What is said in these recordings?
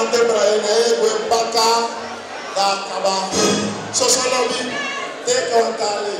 antes para buen paca, da cabajo. Eso te contaré.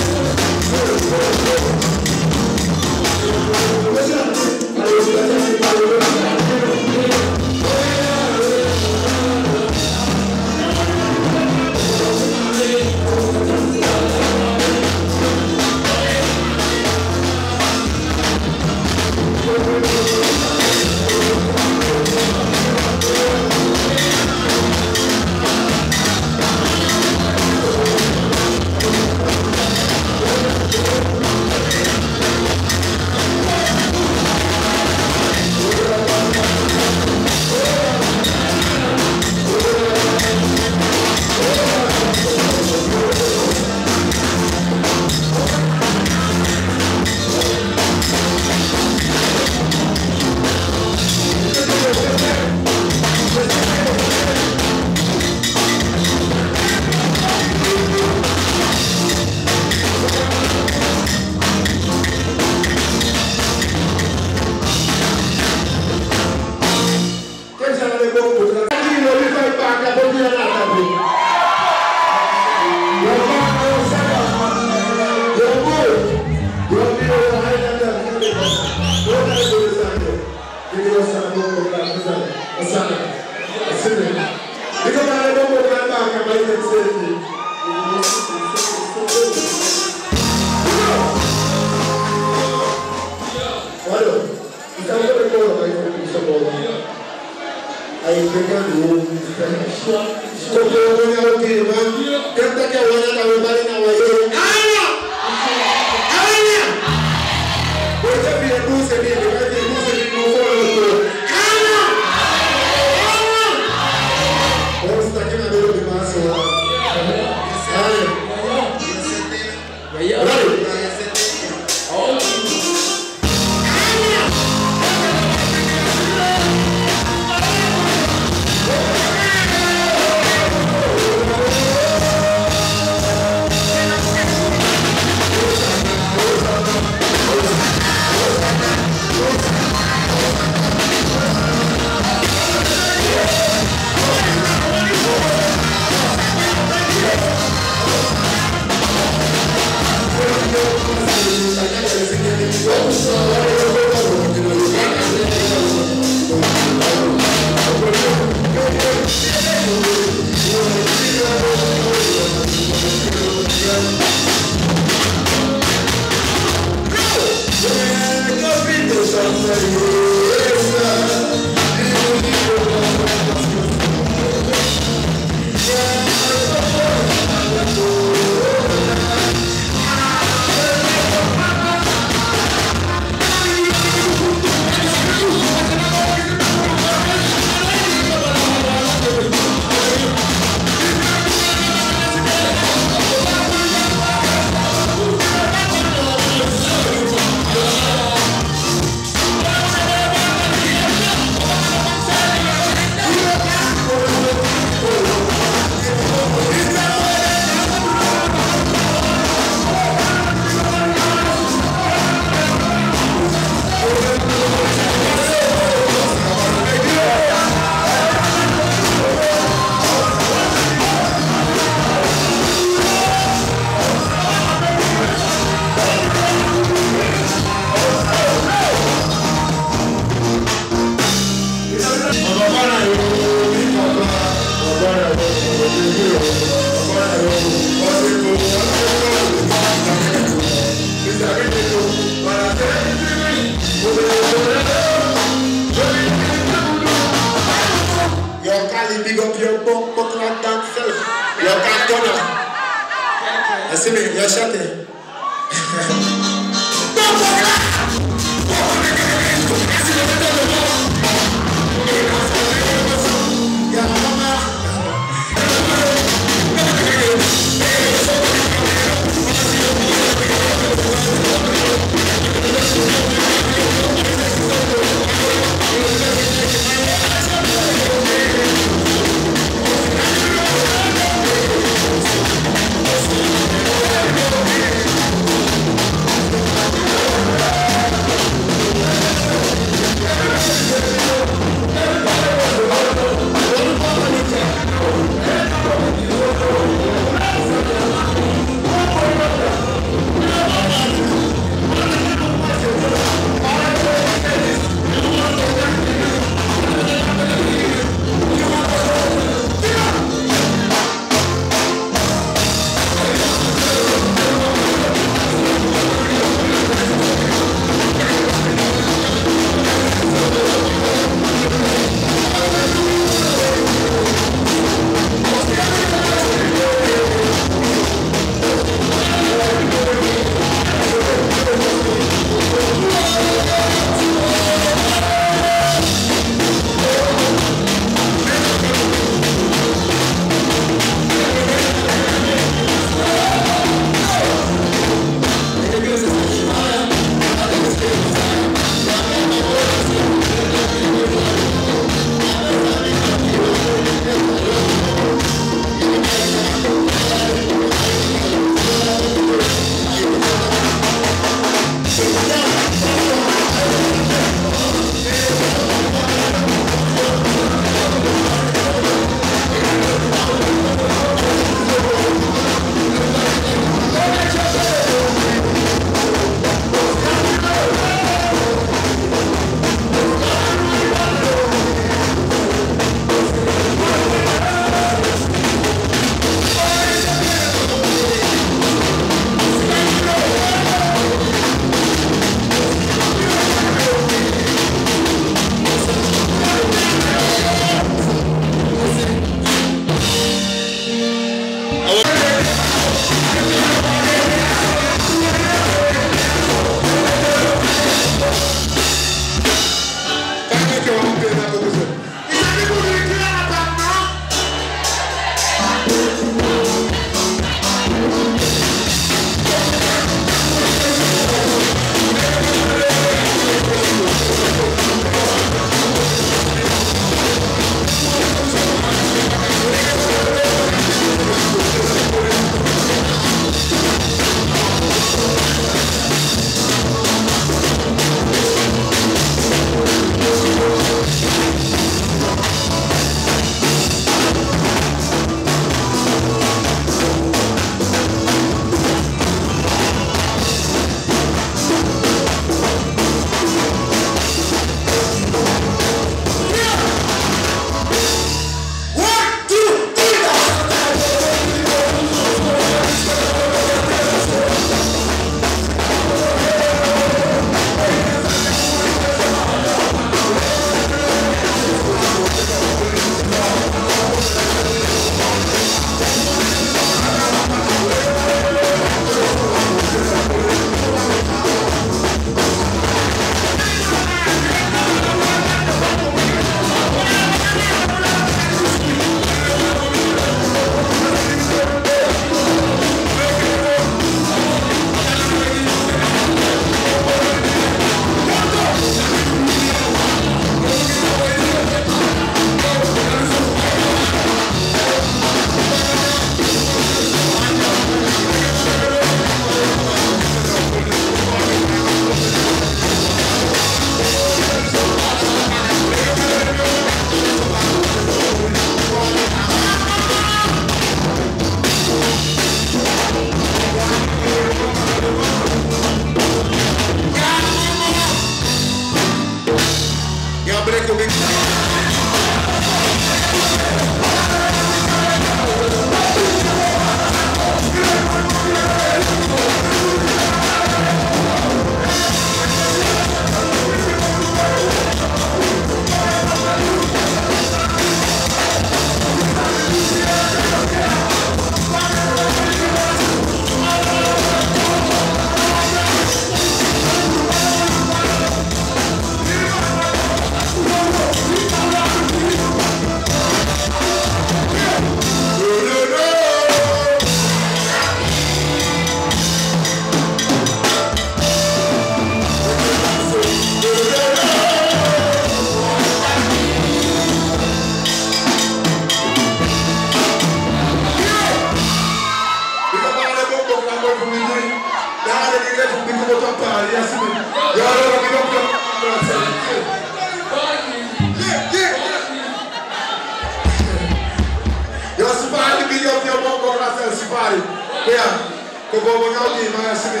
Man, yes, me.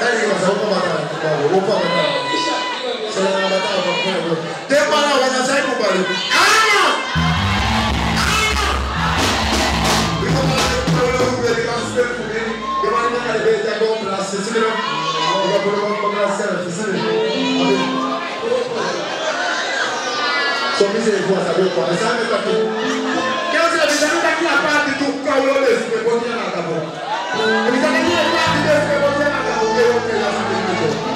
Thank you, sir. Opa batata, opa, opa batata. Sala na batata, opa, opa. Tem para lá, vai sair com bali. Ah! We go back to the room, we can spend for me. You want to make a bit of gold glass, you see me? You got Évidemment, il y a des gens qui ont fait la santé.